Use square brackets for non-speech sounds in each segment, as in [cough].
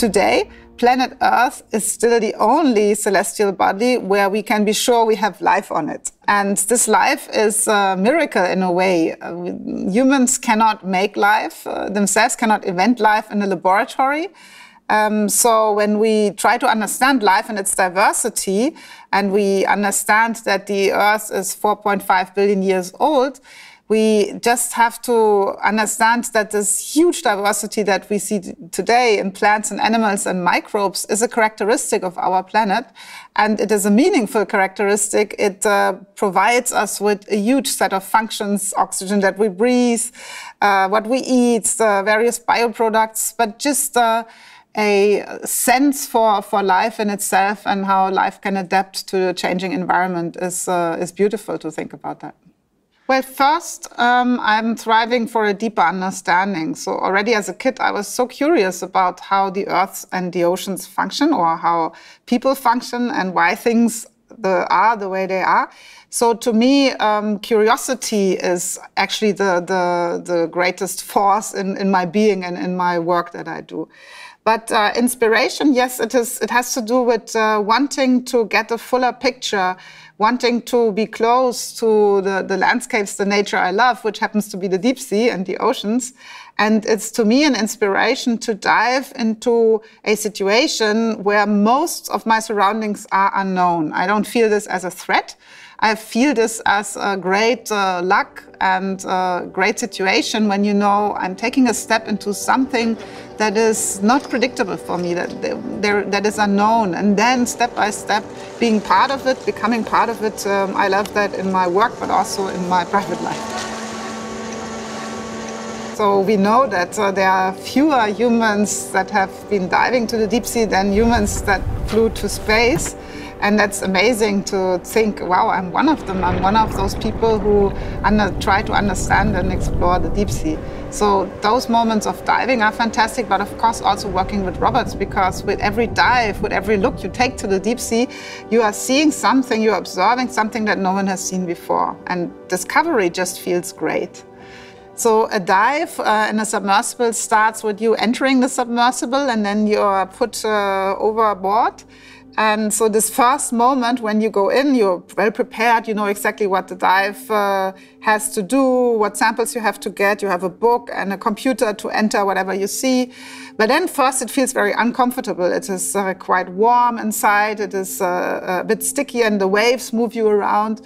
today, planet Earth is still the only celestial body where we can be sure we have life on it. And this life is a miracle in a way. Uh, humans cannot make life uh, themselves, cannot invent life in a laboratory. Um, so when we try to understand life and its diversity, and we understand that the Earth is 4.5 billion years old, we just have to understand that this huge diversity that we see today in plants and animals and microbes is a characteristic of our planet. And it is a meaningful characteristic. It uh, provides us with a huge set of functions, oxygen that we breathe, uh, what we eat, the various bioproducts, but just uh, a sense for, for life in itself and how life can adapt to a changing environment is, uh, is beautiful to think about that. Well, first, um, I'm thriving for a deeper understanding. So already as a kid, I was so curious about how the earth and the oceans function or how people function and why things the, are the way they are. So to me, um, curiosity is actually the, the, the greatest force in, in my being and in my work that I do. But uh, inspiration, yes, it is. It has to do with uh, wanting to get a fuller picture wanting to be close to the, the landscapes, the nature I love, which happens to be the deep sea and the oceans. And it's to me an inspiration to dive into a situation where most of my surroundings are unknown. I don't feel this as a threat. I feel this as a great uh, luck and a great situation when you know I'm taking a step into something that is not predictable for me, that, there, that is unknown. And then step by step, being part of it, becoming part of it, um, I love that in my work, but also in my private life. So we know that uh, there are fewer humans that have been diving to the deep sea than humans that flew to space. And that's amazing to think, wow, I'm one of them. I'm one of those people who under, try to understand and explore the deep sea. So those moments of diving are fantastic, but of course also working with robots because with every dive, with every look you take to the deep sea, you are seeing something, you're observing something that no one has seen before. And discovery just feels great. So a dive uh, in a submersible starts with you entering the submersible and then you're put uh, overboard. And so this first moment when you go in, you're well prepared, you know exactly what the dive uh, has to do, what samples you have to get, you have a book and a computer to enter whatever you see. But then first it feels very uncomfortable. It is uh, quite warm inside, it is uh, a bit sticky and the waves move you around.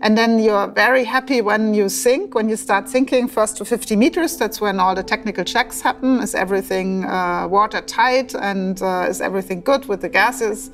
And then you're very happy when you sink, when you start sinking first to 50 meters. That's when all the technical checks happen. Is everything uh, watertight and uh, is everything good with the gases?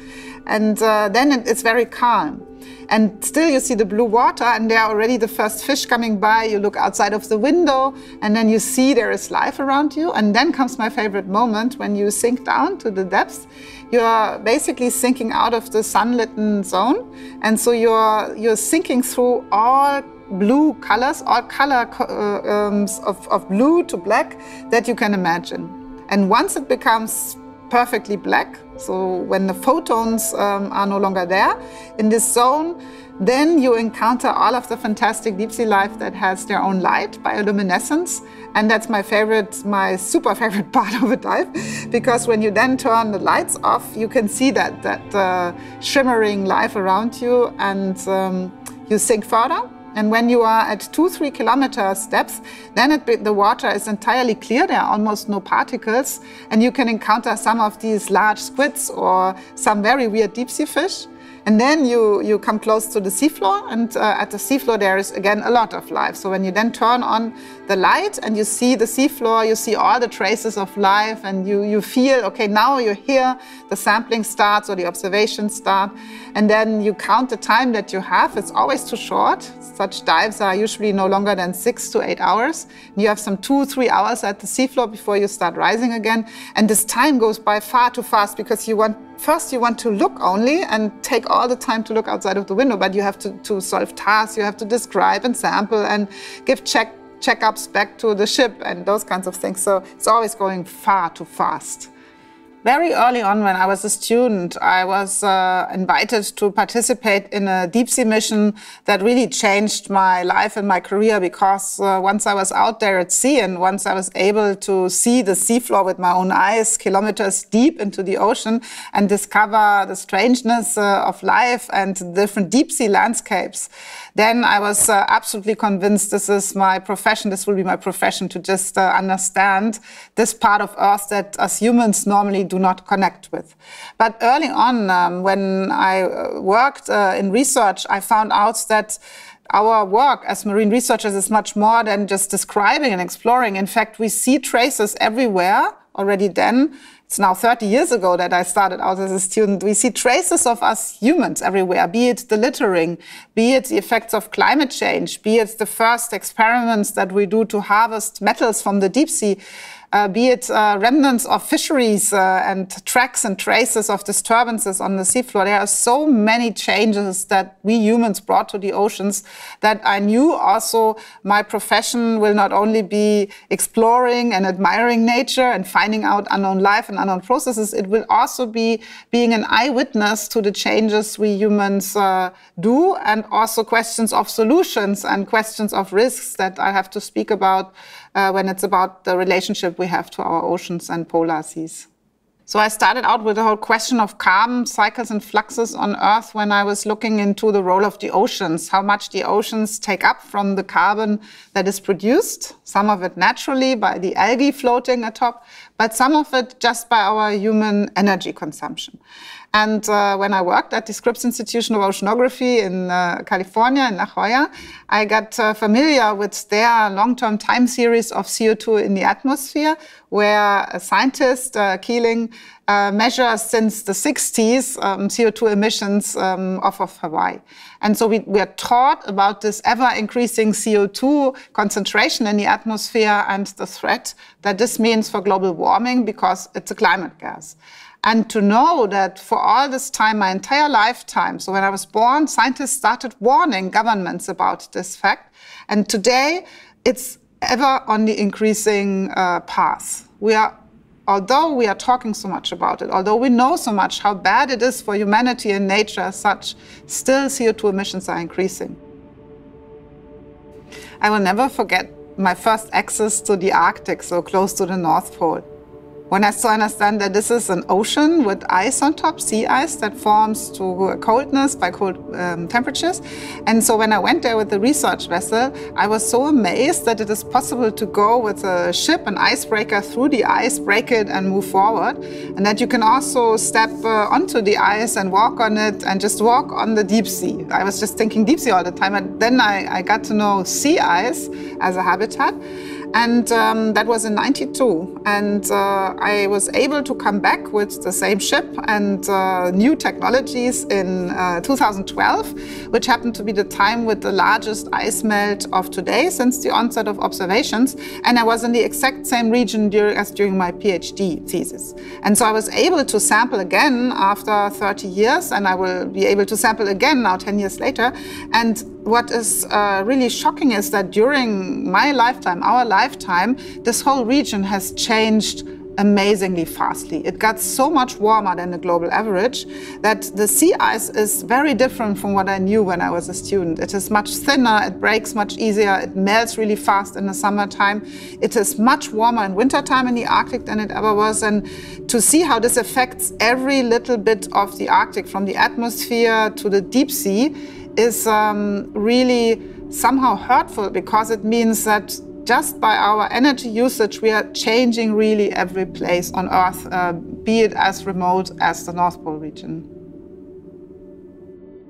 And uh, then it's very calm. And still you see the blue water and there are already the first fish coming by. You look outside of the window and then you see there is life around you. And then comes my favorite moment when you sink down to the depths you're basically sinking out of the sunlit zone. And so you're, you're sinking through all blue colors, all color uh, um, of, of blue to black that you can imagine. And once it becomes perfectly black, so when the photons um, are no longer there in this zone, then you encounter all of the fantastic deep sea life that has their own light, bioluminescence. And that's my favorite, my super [laughs] favorite part of a dive, because when you then turn the lights off, you can see that, that uh, shimmering life around you and um, you sink further. And when you are at two, three kilometers depth, then it, the water is entirely clear. There are almost no particles. And you can encounter some of these large squids or some very weird deep sea fish. And then you, you come close to the seafloor, and uh, at the seafloor there is again a lot of life. So when you then turn on the light and you see the seafloor, you see all the traces of life, and you, you feel, okay, now you're here, the sampling starts or the observations start, and then you count the time that you have. It's always too short. Such dives are usually no longer than six to eight hours. You have some two, three hours at the seafloor before you start rising again. And this time goes by far too fast because you want first you want to look only and take all the time to look outside of the window, but you have to, to solve tasks, you have to describe and sample and give check checkups back to the ship and those kinds of things. So it's always going far too fast. Very early on, when I was a student, I was uh, invited to participate in a deep sea mission that really changed my life and my career because uh, once I was out there at sea and once I was able to see the seafloor with my own eyes, kilometers deep into the ocean, and discover the strangeness uh, of life and different deep sea landscapes, then I was uh, absolutely convinced this is my profession, this will be my profession to just uh, understand this part of Earth that us humans normally do not connect with. But early on, um, when I uh, worked uh, in research, I found out that our work as marine researchers is much more than just describing and exploring. In fact, we see traces everywhere already then. It's now 30 years ago that I started out as a student. We see traces of us humans everywhere, be it the littering, be it the effects of climate change, be it the first experiments that we do to harvest metals from the deep sea be it uh, remnants of fisheries uh, and tracks and traces of disturbances on the seafloor. There are so many changes that we humans brought to the oceans that I knew also my profession will not only be exploring and admiring nature and finding out unknown life and unknown processes, it will also be being an eyewitness to the changes we humans uh, do and also questions of solutions and questions of risks that I have to speak about uh, when it's about the relationship we have to our oceans and polar seas. So I started out with the whole question of carbon cycles and fluxes on Earth when I was looking into the role of the oceans, how much the oceans take up from the carbon that is produced, some of it naturally by the algae floating atop, but some of it just by our human energy consumption. And uh, when I worked at the Scripps Institution of Oceanography in uh, California, in La Jolla, I got uh, familiar with their long-term time series of CO2 in the atmosphere, where a scientist, uh, Keeling, uh, measures since the 60s um, CO2 emissions um, off of Hawaii. And so we, we are taught about this ever increasing CO2 concentration in the atmosphere and the threat that this means for global warming because it's a climate gas. And to know that for all this time, my entire lifetime, so when I was born, scientists started warning governments about this fact. And today, it's ever on the increasing uh, path. We are, although we are talking so much about it, although we know so much how bad it is for humanity and nature as such, still CO2 emissions are increasing. I will never forget my first access to the Arctic, so close to the North Pole. One has to understand that this is an ocean with ice on top, sea ice that forms to coldness by cold um, temperatures. And so when I went there with the research vessel, I was so amazed that it is possible to go with a ship, an icebreaker through the ice, break it and move forward. And that you can also step uh, onto the ice and walk on it and just walk on the deep sea. I was just thinking deep sea all the time. And then I, I got to know sea ice as a habitat. And um, that was in 92. And uh, I was able to come back with the same ship and uh, new technologies in uh, 2012, which happened to be the time with the largest ice melt of today since the onset of observations. And I was in the exact same region during, as during my PhD thesis. And so I was able to sample again after 30 years, and I will be able to sample again now 10 years later. And what is uh, really shocking is that during my lifetime, our lifetime, this whole region has changed amazingly fastly. It got so much warmer than the global average that the sea ice is very different from what I knew when I was a student. It is much thinner, it breaks much easier, it melts really fast in the summertime. It is much warmer in wintertime in the Arctic than it ever was. And to see how this affects every little bit of the Arctic, from the atmosphere to the deep sea, is um, really somehow hurtful because it means that just by our energy usage, we are changing really every place on Earth, uh, be it as remote as the North Pole region.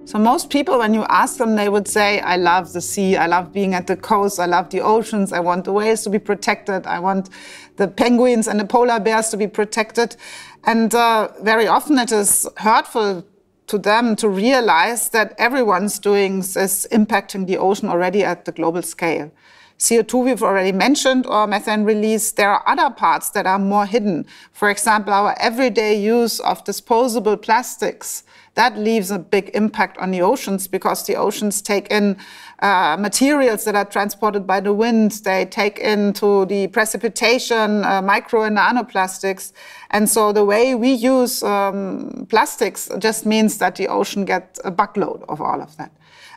So most people, when you ask them, they would say, I love the sea, I love being at the coast, I love the oceans, I want the whales to be protected, I want the penguins and the polar bears to be protected. And uh, very often it is hurtful to them to realize that everyone's doing this impacting the ocean already at the global scale. CO2 we've already mentioned or methane release. There are other parts that are more hidden. For example, our everyday use of disposable plastics. That leaves a big impact on the oceans because the oceans take in uh, materials that are transported by the wind. They take into the precipitation uh, micro and nanoplastics. And so the way we use um, plastics just means that the ocean gets a buckload of all of that.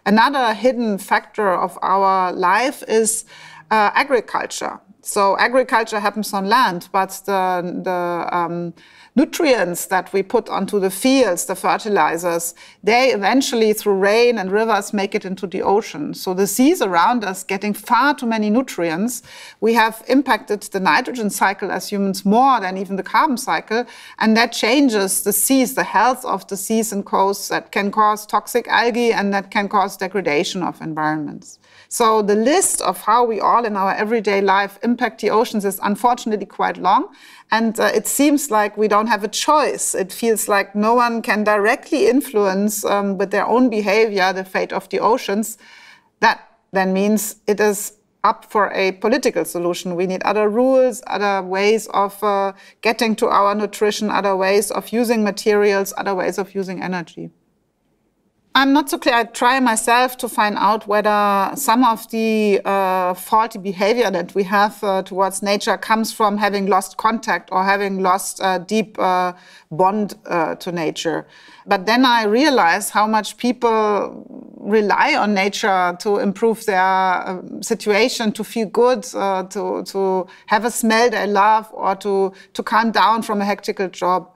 Another hidden factor of our life is uh, agriculture. So agriculture happens on land, but the, the um, nutrients that we put onto the fields, the fertilizers, they eventually through rain and rivers make it into the ocean. So the seas around us getting far too many nutrients. We have impacted the nitrogen cycle as humans more than even the carbon cycle. And that changes the seas, the health of the seas and coasts that can cause toxic algae and that can cause degradation of environments. So the list of how we all in our everyday life impact the oceans is unfortunately quite long. And uh, it seems like we don't have a choice. It feels like no one can directly influence um, with their own behavior the fate of the oceans. That then means it is up for a political solution. We need other rules, other ways of uh, getting to our nutrition, other ways of using materials, other ways of using energy. I'm not so clear. I try myself to find out whether some of the uh, faulty behavior that we have uh, towards nature comes from having lost contact or having lost a deep uh, bond uh, to nature. But then I realize how much people rely on nature to improve their uh, situation, to feel good, uh, to, to have a smell they love, or to, to calm down from a hectic job.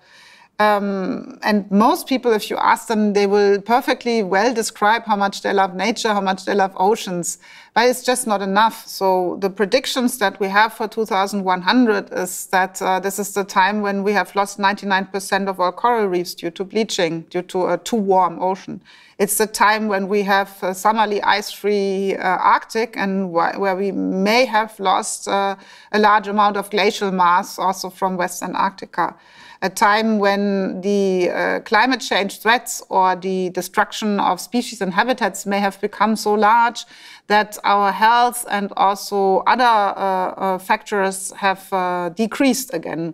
Um, and most people, if you ask them, they will perfectly well describe how much they love nature, how much they love oceans, but it's just not enough. So the predictions that we have for 2100 is that uh, this is the time when we have lost 99% of our coral reefs due to bleaching, due to a too warm ocean. It's the time when we have a summerly ice-free uh, Arctic and wh where we may have lost uh, a large amount of glacial mass also from West Antarctica a time when the uh, climate change threats or the destruction of species and habitats may have become so large that our health and also other uh, uh, factors have uh, decreased again.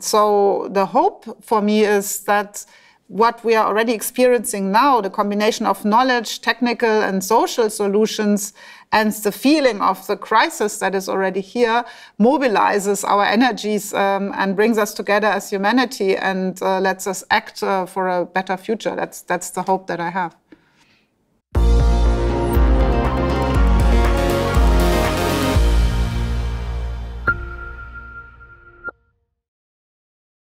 So the hope for me is that what we are already experiencing now, the combination of knowledge, technical and social solutions, and the feeling of the crisis that is already here mobilizes our energies um, and brings us together as humanity and uh, lets us act uh, for a better future. That's, that's the hope that I have.